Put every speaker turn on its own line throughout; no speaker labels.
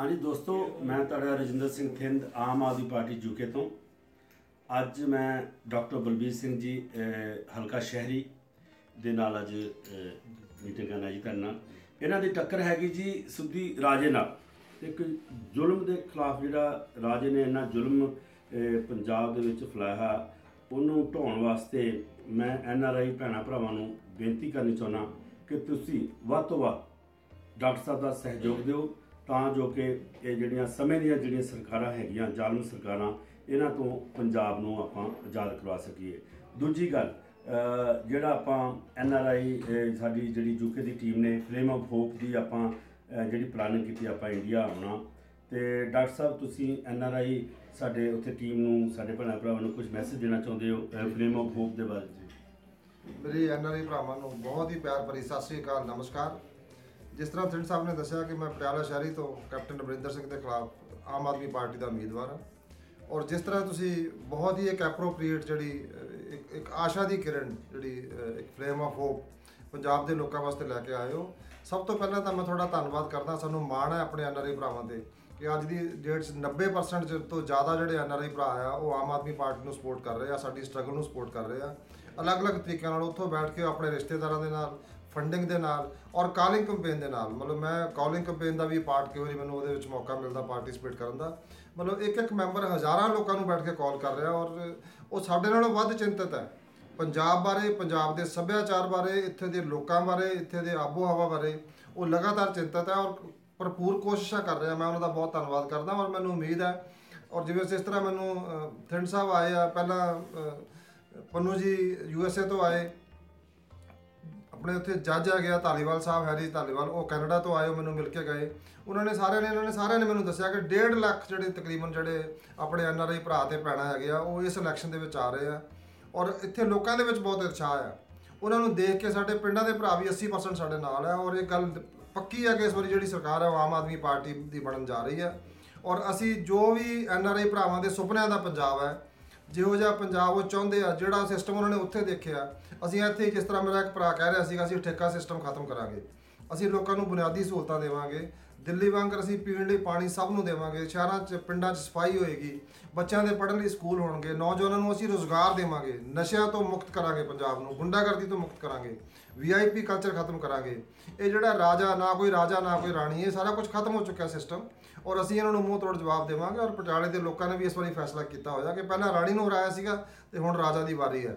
ਹਾਂਜੀ ਦੋਸਤੋ, ਮੈਂ ਤੁਹਾਡਾ ਰਜਿੰਦਰ ਸਿੰਘ ਥਿੰਦ, ਆਮ ਆਦਮੀ ਪਾਰਟੀ ਜੂਕੇ ਤੋਂ। ਅੱਜ ਮੈਂ ਡਾਕਟਰ ਬਲਬੀਰ ਸਿੰਘ ਜੀ ਹਲਕਾ ਸ਼ਹਿਰੀ ਦੇ ਨਾਲ ਅੱਜ ਮੀਟਿੰਗ ਕਰਨਾ ਜੀ ਕਰਨਾ ਇਹਨਾਂ ਦੀ ਟੱਕਰ ਹੈਗੀ ਜੀ ਸੁੱਧੀ ਰਾਜੇ ਨਾਲ। ਇੱਕ ਜ਼ੁਲਮ ਦੇ ਖਿਲਾਫ ਜਿਹੜਾ ਰਾਜੇ ਨੇ ਇਹਨਾਂ ਜ਼ੁਲਮ ਪੰਜਾਬ ਦੇ ਵਿੱਚ ਫੈਲਾਇਆ, ਉਹਨੂੰ ਢਾਉਣ ਵਾਸਤੇ ਮੈਂ ਐਨ ਆਰ ਆਈ ਭੈਣਾਂ ਭਰਾਵਾਂ ਨੂੰ ਬੇਨਤੀ ਕਰਨੀ ਚਾਹੁੰਦਾ ਕਿ ਤੁਸੀਂ ਵੱਧ ਤੋਂ ਵੱਧ ਡਾਕਟਰ ਸਾਹਿਬ ਦਾ ਸਹਿਯੋਗ ਦਿਓ ਤਾਂ ਜੋ ਕਿ ਇਹ ਜਿਹੜੀਆਂ ਸਮੇਂ ਦੀਆਂ ਜਿਹੜੀਆਂ ਸਰਕਾਰਾਂ ਹੈਗੀਆਂ, ਜ਼ਾਲਮ ਸਰਕਾਰਾਂ, ਇਹਨਾਂ ਤੋਂ ਪੰਜਾਬ ਨੂੰ ਆਪਾਂ ਆਜ਼ਾਦ ਕਰਵਾ ਸਕੀਏ। ਦੂਜੀ ਗੱਲ ਜਿਹੜਾ ਆਪਾਂ ਐਨ ਆਰ ਆਈ ਸਾਡੀ ਜਿਹੜੀ ਯੂਕੇ ਦੀ ਟੀਮ ਨੇ ਫਲੇਮ ਆਫ ਹੋਪ ਦੀ ਆਪਾਂ ਜਿਹੜੀ ਪਲਾਨਿੰਗ ਕੀਤੀ ਆਪਾਂ ਇੰਡੀਆ ਆਉਣਾ। ਤੇ ਡਾਕਟਰ ਸਾਹਿਬ, ਤੁਸੀਂ ਐਨ ਆਰ ਆਈ ਸਾਡੇ ਉੱਥੇ ਟੀਮ ਨੂੰ, ਸਾਡੇ ਭੈਣਾਂ ਭਰਾਵਾਂ ਨੂੰ ਕੁਝ ਮੈਸੇਜ ਦੇਣਾ ਚਾਹੁੰਦੇ ਹੋ ਫਲੇਮ ਆਫ ਹੋਪ ਦੇ ਬਾਰੇ? ਜੀ
ਆਰ ਆਈ ਭਰਾਵਾਂ ਨੂੰ ਬਹੁਤ ਹੀ ਪਿਆਰ ਭਰੀ ਸਤਿ ਸ੍ਰੀ ਅਕਾਲ, ਨਮਸਕਾਰ। ਜਿਸ ਤਰ੍ਹਾਂ ਥਿੰਡ ਸਾਹਿਬ ਨੇ ਦੱਸਿਆ ਕਿ ਮੈਂ ਪਟਿਆਲਾ ਸ਼ਹਿਰੀ ਤੋਂ ਕੈਪਟਨ ਅਮਰਿੰਦਰ ਸਿੰਘ ਦੇ ਖਿਲਾਫ ਆਮ ਆਦਮੀ ਪਾਰਟੀ ਦਾ ਉਮੀਦਵਾਰ ਹਾਂ। ਔਰ ਜਿਸ ਤਰ੍ਹਾਂ ਤੁਸੀਂ ਬਹੁਤ ਹੀ ਇੱਕ ਐਪਰੋਪ੍ਰੀਏਟ ਜਿਹੜੀ ਇੱਕ ਇੱਕ ਆਸ਼ਾ ਦੀ ਕਿਰਨ ਜਿਹੜੀ ਅਹ, ਇੱਕ ਫਲੇਮ ਆਫ ਹੋਪ ਪੰਜਾਬ ਦੇ ਲੋਕਾਂ ਵਾਸਤੇ ਲੈ ਕੇ ਆਏ ਹੋ। ਸਭ ਤੋਂ ਪਹਿਲਾਂ ਤਾਂ ਮੈਂ ਤੁਹਾਡਾ ਧੰਨਵਾਦ ਕਰਦਾ। ਸਾਨੂੰ ਮਾਣ ਹੈ ਆਪਣੇ ਐਨਆਰਆਈ ਭਰਾਵਾਂ ਤੇ ਕਿ ਅੱਜ ਦੀ ਡੇਟ 'ਚ 90% ਜ- ਤੋਂ ਜ਼ਿਆਦਾ ਜਿਹੜੇ ਐਨਆਰਆਈ ਭਰਾ ਆ ਉਹ ਆਮ ਆਦਮੀ ਪਾਰਟੀ ਨੂੰ ਸਪੋਰਟ ਕਰ ਰਹੇ ਆ ਸਾਡੀ ਸਟਰਗਲ ਨੂੰ ਸਪੋਰਟ ਕਰ ਰਹੇ ਆ। ਅਲੱਗ-ਅਲੱਗ ਤਰੀਕਿਆਂ ਨਾਲ ਉੱਥੋਂ ਬੈਠ ਕੇ ਆਪਣੇ ਰਿਸ਼ਤੇਦਾਰਾਂ ਦੇ ਨਾਲ ਫੰਡਿੰਗ ਦੇ ਨਾਲ ਔਰ ਕਾਲਿੰਗ ਕੈਂਪੇਨ ਦੇ ਨਾਲ। ਮਤਲਬ ਮੈਂ ਕਾਲਿੰਗ ਕੈਂਪੇਨ ਦਾ ਵੀ ਪਾਰਟ ਕਈ ਵਾਰੀ ਮੈਨੂੰ ਉਹਦੇ ਵਿੱਚ ਮੌਕਾ ਮਿਲਦਾ ਪਾਰਟਿਸਿਪੇਟ ਕਰਨ ਦਾ। ਮਤਲਬ ਇੱਕ ਇੱਕ ਮੈਂਬਰ ਹਜ਼ਾਰਾਂ ਲੋਕਾਂ ਨੂੰ ਬੈਠ ਕੇ ਕਾਲ ਕਰ ਰਿਹਾ ਔਰ ਉਹ ਸਾਡੇ ਨਾਲੋਂ ਵੱਧ ਚਿੰਤਤ ਹੈ। ਪੰਜਾਬ ਬਾਰੇ, ਪੰਜਾਬ ਦੇ ਸੱਭਿਆਚਾਰ ਬਾਰੇ, ਇੱਥੇ ਦੇ ਲੋਕਾਂ ਬਾਰੇ, ਇੱਥੇ ਦੇ ਆਬੋ ਹਵਾ ਬਾਰੇ ਉਹ ਲਗਾਤਾਰ ਚਿੰਤਤ ਹੈ ਔਰ ਭਰਪੂਰ ਕੋਸ਼ਿਸ਼ਾਂ ਕਰ ਰਿਹਾ। ਮੈਂ ਉਹਨਾਂ ਦਾ ਬਹੁਤ ਧੰਨਵਾਦ ਕਰਦਾ ਔਰ ਮੈਨੂੰ ਉਮੀਦ ਹੈ ਔਰ ਜਿਵੇਂ ਇਸ ਤਰ੍ਹਾਂ ਮੈਨੂੰ ਥਿੰਡ ਸਾਹਿਬ ਆਏ ਆ, ਪਹਿਲਾਂ ਪੰਨੂ ਜੀ ਯੂ ਐਸ ਏ ਤੋਂ ਆਏ ਆਪਣੇ ਉੱਥੇ ਜੱਜ ਆ ਗਿਆ, ਧਾਲੀਵਾਲ ਸਾਹਿਬ ਹੈਰੀ ਧਾਲੀਵਾਲ, ਉਹ ਕੈਨੇਡਾ ਤੋਂ ਆਏ, ਉਹ ਮੈਨੂੰ ਮਿਲ ਕੇ ਗਏ। ਉਹਨਾਂ ਨੇ ਸਾਰਿਆਂ ਨੇ, ਇਹਨਾਂ ਨੇ ਸਾਰਿਆਂ ਨੇ ਮੈਨੂੰ ਦੱਸਿਆ ਕਿ 1.5 ਲੱਖ ਜਿਹੜੇ ਤਕਰੀਬਨ ਜਿਹੜੇ ਆਪਣੇ ਐਨ ਆਰ ਆਈ ਭਰਾ ਤੇ ਭੈਣਾਂ ਹੈਗੇ ਆ ਉਹ ਇਸ ਇਲੈਕਸ਼ਨ ਦੇ ਵਿੱਚ ਆ ਰਹੇ ਆ। ਔਰ ਇੱਥੇ ਲੋਕਾਂ ਦੇ ਵਿੱਚ ਬਹੁਤ ਉਤਸ਼ਾਹ ਆ। ਉਹਨਾਂ ਨੂੰ ਦੇਖ ਕੇ ਸਾਡੇ ਪਿੰਡਾਂ ਦੇ ਭਰਾ ਵੀ 80% ਸਾਡੇ ਨਾਲ ਆ, ਔਰ ਇਹ ਗੱਲ ਪੱਕੀ ਹੈ ਕਿ ਇਸ ਵਾਰੀ ਜਿਹੜੀ ਸਰਕਾਰ ਹੈ ਉਹ ਆਮ ਆਦਮੀ ਪਾਰਟੀ ਦੀ ਬਣਨ ਜਾ ਰਹੀ ਹੈ ਔਰ ਅਸੀਂ ਜੋ ਵੀ ਐਨ ਆਰ ਆਈ ਭਰਾਵਾਂ ਦੇ ਸੁਪਨਿਆਂ ਦਾ ਪੰਜਾਬ ਹੈ ਜਿਹੋ ਜਿਹਾ ਪੰਜਾਬ ਉਹ ਚਾਹੁੰਦੇ ਆ, ਜਿਹੜਾ ਸਿਸਟਮ ਉਹਨਾਂ ਨੇ ਉੱਥੇ ਦੇਖਿਆ, ਅਸੀਂ ਇੱਥੇ ਹੀ ਜਿਸ ਤਰ੍ਹਾਂ ਮੇਰਾ ਇੱਕ ਭਰਾ ਕਹਿ ਰਿਹਾ ਸੀਗਾ, ਅਸੀਂ ਠੇਕਾ ਸਿਸਟਮ ਖਤਮ ਕਰਾਂਗੇ। ਅਸੀਂ ਲੋਕਾਂ ਨੂੰ ਬੁਨਿਆਦੀ ਸਹੂਲਤਾਂ ਦੇਵਾਂਗੇ। ਦਿੱਲੀ ਵਾਂਗਰ ਅਸੀਂ ਪੀਣ ਲਈ ਪਾਣੀ ਸਭ ਨੂੰ ਦੇਵਾਂਗੇ। ਸ਼ਹਿਰਾਂ 'ਚ, ਪਿੰਡਾਂ 'ਚ ਸਫ਼ਾਈ ਹੋਏਗੀ। ਬੱਚਿਆਂ ਦੇ ਪੜ੍ਹਨ ਲਈ ਸਕੂਲ ਹੋਣਗੇ। ਨੌਜਵਾਨਾਂ ਨੂੰ ਅਸੀਂ ਰੋਜ਼ਗਾਰ ਦੇਵਾਂਗੇ। ਨਸ਼ਿਆਂ ਤੋਂ ਮੁਕਤ ਕਰਾਂਗੇ ਪੰਜਾਬ ਨੂੰ। ਗੁੰਡਾਗਰਦੀ ਤੋਂ ਮੁਕਤ ਕਰਾਂਗੇ। ਵੀਆਈਪੀ ਕਲਚਰ ਖਤਮ ਕਰਾਂਗੇ। ਇਹ ਜਿਹੜਾ ਰਾਜਾ, ਨਾ ਕੋਈ ਰਾਜਾ, ਨਾ ਕੋਈ ਰਾਣੀ, ਇਹ ਸਾਰਾ ਕੁਝ ਖਤਮ ਹੋ ਚੁੱਕਿਆ ਸਿਸਟਮ ਔਰ ਅਸੀਂ ਇਹਨਾਂ ਨੂੰ ਮੂੰਹ ਤੋੜ ਜਵਾਬ ਦੇਵਾਂਗੇ ਔਰ ਪਟਿਆਲੇ ਦੇ ਲੋਕਾਂ ਨੇ ਵੀ ਇਸ ਵਾਰੀ ਫੈਸਲਾ ਕੀਤਾ ਹੋਇਆ ਕਿ ਪਹਿਲਾਂ ਰਾਣੀ ਨੂੰ ਹਰਾਇਆ ਸੀਗਾ ਤੇ ਹੁਣ ਰਾਜਾ ਦੀ ਵਾਰੀ ਹੈ।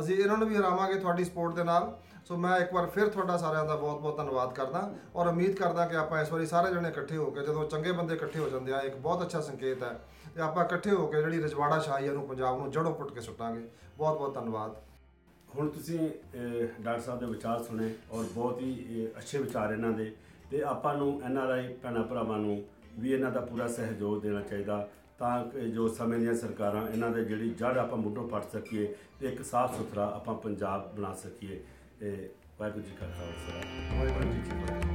ਅਸੀਂ ਇਹਨਾਂ ਨੂੰ ਵੀ ਹਰਾਵਾਂਗੇ ਤੁਹਾਡੀ ਸਪੋਰਟ ਦੇ ਨਾਲ। ਸੋ ਮੈਂ ਇੱਕ ਵਾਰ ਫਿਰ ਤੁਹਾਡਾ ਸਾਰਿਆਂ ਦਾ ਬਹੁਤ-ਬਹੁਤ ਧੰਨਵਾਦ ਕਰਦਾ ਔਰ ਉਮੀਦ ਕਰਦਾ ਕਿ ਆਪਾਂ ਇਸ ਵਾਰੀ ਸਾਰੇ ਜਣੇ ਇਕੱਠੇ ਹੋ ਕੇ, ਜਦੋਂ ਚੰਗੇ ਬੰਦੇ ਇਕੱਠੇ ਹੋ ਜਾਂਦੇ ਆ ਇੱਕ ਬਹੁਤ ਅੱਛਾ ਸੰਕੇਤ ਹੈ ਤੇ ਆਪਾਂ ਇਕੱਠੇ ਹੋ ਕੇ ਜਿਹੜੀ ਰਜਵਾੜਾ ਸ਼ਾਹੀਆਂ ਨੂੰ ਪੰਜਾਬ ਨੂੰ ਜੜੋਂ ਪੁੱਟ ਕੇ ਸੁੱਟਾਂਗੇ। ਬਹੁਤ-ਬਹੁਤ ਧੰਨਵਾਦ।
ਹੁਣ ਤੁਸੀਂ ਡਾਕਟਰ ਸਾਹਿਬ ਦੇ ਵਿਚਾਰ ਸੁਣੇ ਔਰ ਬਹੁਤ ਹੀ ਅੱਛੇ ਵਿਚਾਰ ਇਹਨਾਂ ਦੇ ਤੇ ਆਪਾਂ ਨੂੰ ਐਨ ਆਰ ਆਈ ਭੈਣਾਂ ਭਰਾਵਾਂ ਨੂੰ ਵੀ ਇਹਨਾਂ ਦਾ ਪੂਰਾ ਸਹਿਯੋਗ ਦੇਣਾ ਚਾਹੀਦਾ। ਤਾਂ ਕਿ ਜੋ ਸਮੇਂ ਦੀਆਂ ਸਰਕਾਰਾਂ, ਇਹਨਾਂ ਦੇ ਜਿਹੜੀ ਜੜ ਆਪਾਂ ਮੁੱਢੋਂ ਪੱਟ ਸਕੀਏ ਤੇ ਇੱਕ ਸਾਫ਼ ਸੁਥਰਾ ਆਪਾਂ ਪੰਜਾਬ ਬਣਾ ਸਕੀਏ। ਵਾਹਿਗੁਰੂ ਜੀ ਕਾ ਖਾਲਸਾ। ਵਾਹਿਗੁਰੂ ਜੀ ਕੀ ਫਤਿਹ।